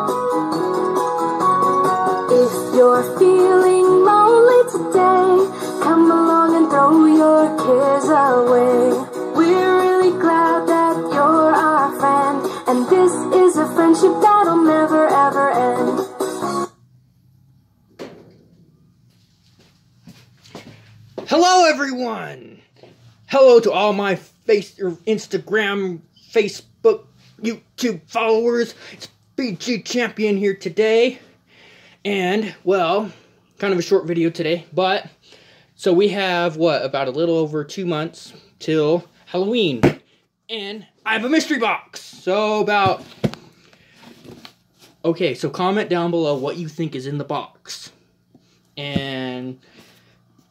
If you're feeling lonely today, come along and throw your cares away. We're really glad that you're our friend, and this is a friendship that'll never ever end. Hello, everyone. Hello to all my face Instagram, Facebook, YouTube followers. It's BG Champion here today, and well, kind of a short video today, but so we have what about a little over two months till Halloween, and I have a mystery box. So about okay, so comment down below what you think is in the box, and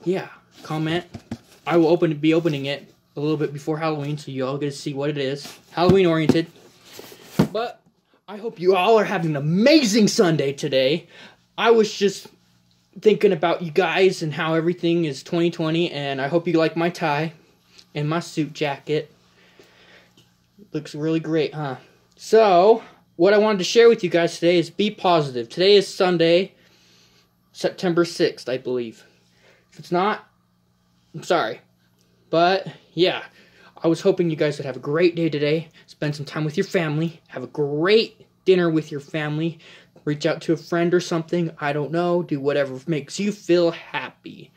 yeah, comment. I will open be opening it a little bit before Halloween, so you all get to see what it is. Halloween oriented. But I hope you all are having an amazing Sunday today. I was just thinking about you guys and how everything is 2020, and I hope you like my tie and my suit jacket. Looks really great, huh? So, what I wanted to share with you guys today is be positive. Today is Sunday, September 6th, I believe. If it's not, I'm sorry. But yeah, I was hoping you guys would have a great day today. Spend some time with your family. Have a great dinner with your family. Reach out to a friend or something. I don't know. Do whatever makes you feel happy.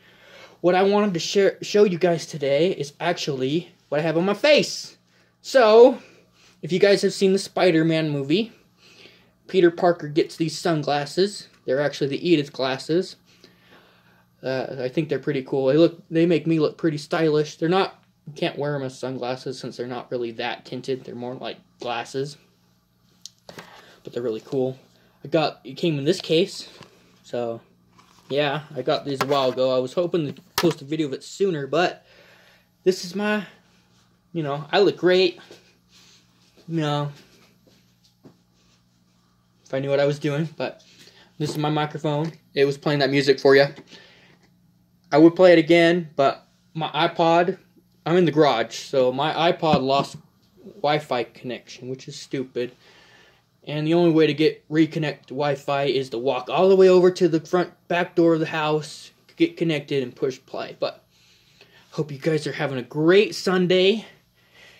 What I wanted to share, show you guys today is actually what I have on my face. So, if you guys have seen the Spider-Man movie, Peter Parker gets these sunglasses. They're actually the Edith glasses. Uh, I think they're pretty cool. They look, they make me look pretty stylish. They're not, can't wear them as sunglasses since they're not really that tinted. They're more like glasses, but they're really cool. I got, it came in this case, so yeah, I got these a while ago. I was hoping to post a video of it sooner, but this is my, you know, I look great. You know, if I knew what I was doing, but this is my microphone. It was playing that music for you. I would play it again, but my iPod, I'm in the garage, so my iPod lost Wi-Fi connection, which is stupid. And the only way to get reconnect Wi-Fi is to walk all the way over to the front back door of the house, get connected, and push play. But hope you guys are having a great Sunday.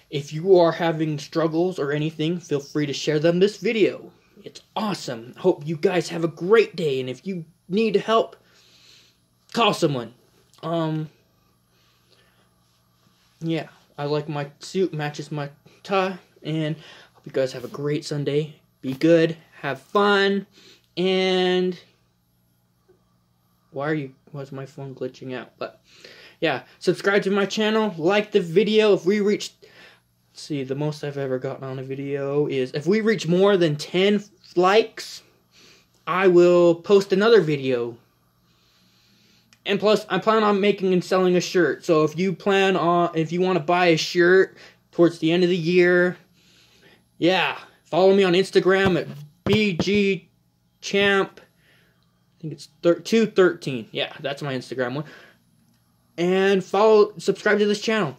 If you are having struggles or anything, feel free to share them this video. It's awesome. Hope you guys have a great day, and if you need help, call someone. Um, yeah, I like my suit, matches my tie, and hope you guys have a great Sunday. Be good, have fun, and why are you, why's my phone glitching out? But, yeah, subscribe to my channel, like the video. If we reach, see, the most I've ever gotten on a video is, if we reach more than 10 likes, I will post another video and plus, I plan on making and selling a shirt. So if you plan on, if you want to buy a shirt towards the end of the year, yeah, follow me on Instagram at bgchamp. I think it's 213. Yeah, that's my Instagram one. And follow, subscribe to this channel.